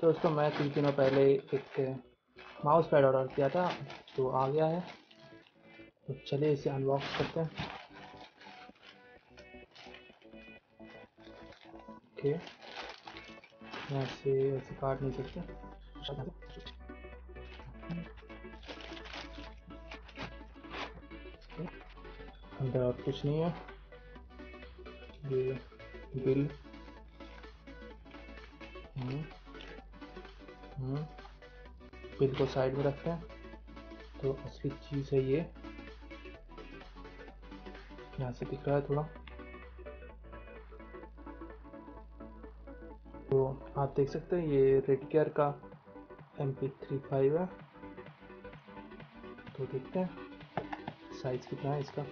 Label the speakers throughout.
Speaker 1: तो दोस्तों, मैं कुछ दिनों पहले एक माउस पैड ऑर्डर किया था तो आ गया है। तो चलिए इसे अनबॉक्स करते हैं। ओके मैं इसे ऐसे काट नहीं सकते। अंदर और कुछ नहीं है। ये बिल हम्म हम्म को साइड में रखते हैं। तो असली चीज़ है ये। यहाँ से दिख रहा है थोड़ा। तो आप देख सकते हैं, ये रेड केयर का एम पी थ्री फाइव है। तो देखते हैं साइज़ कितना है इसका।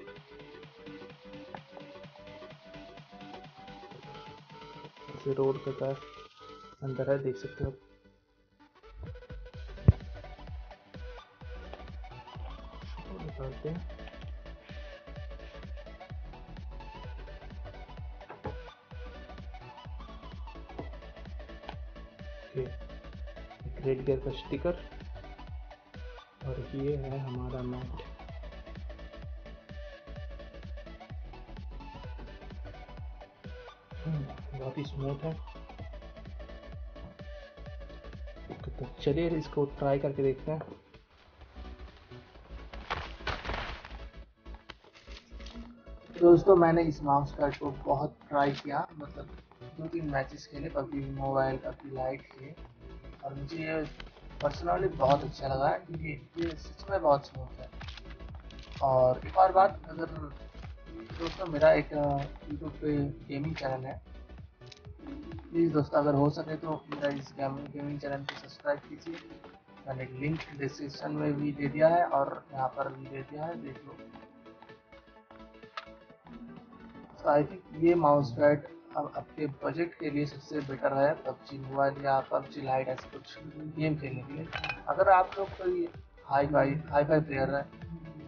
Speaker 1: इसे रोल करता है। अंदर है, देख सकते हो निकालते हैं रेड गेयर का स्टिकर और ये है हमारा मैट हम्म, बहुत ही स्मूथ है. तो चलिए इसको ट्राई करके देखते हैं. दोस्तों, मैंने इस माउस पैड को बहुत ट्राई किया मतलब दो तीन मैचेस खेले, पबजी मोबाइल पबजी लाइट के और मुझे ये पर्सनली बहुत अच्छा लगा, क्योंकि ये सच में बहुत स्मूथ है। और एक और बात, अगर दोस्तों, मेरा एक यूट्यूब पे गेमिंग चैनल है प्लीज़ दोस्तों, अगर हो सके तो मेरा इस गेमिंग गेमिंग चैनल को सब्सक्राइब कीजिए। मैंने लिंक डिस्क्रिप्शन में भी दे दिया है, और यहाँ पर भी दे दिया है, देख लो। तो आई थिंक ये माउस पैड आपके बजट के लिए सबसे बेटर है, पबजी मोबाइल या पबजी लाइट ऐसे कुछ गेम खेलने के लिए। अगर आप लोग कोई hi fi hi fi player है,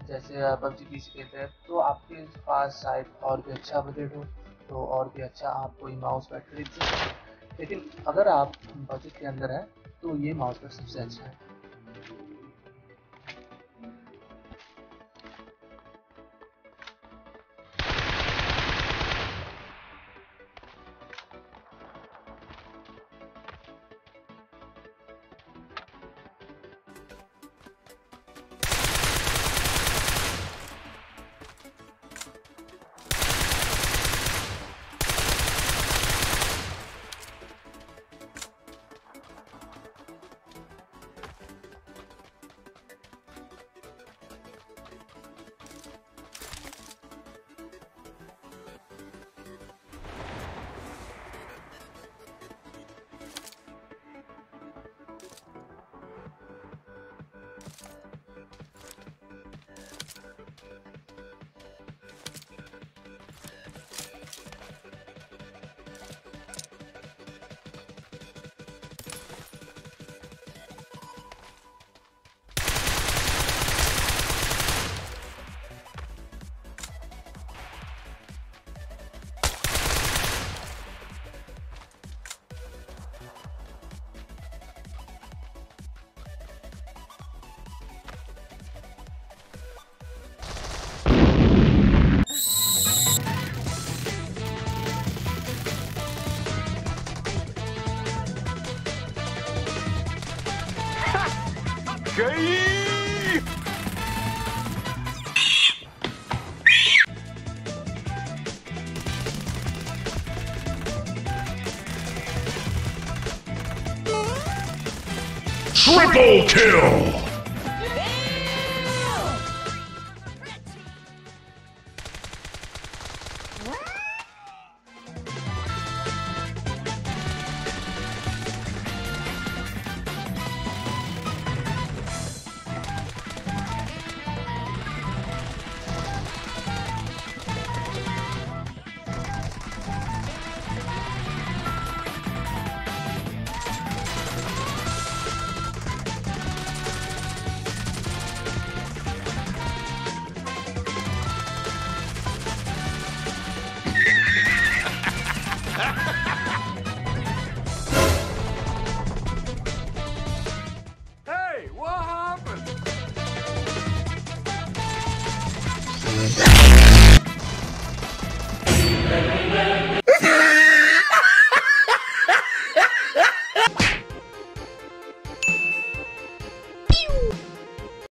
Speaker 1: जैसे पबजी पी सी खेलते हैं तो आपके पास शायद और भी अच्छा बजट हो तो और भी अच्छा आप कोई माउस पैड खरीद सकते हैं। लेकिन अगर आप बजट के अंदर है तो ये माउस पैड सबसे अच्छा है।
Speaker 2: गई Triple kill!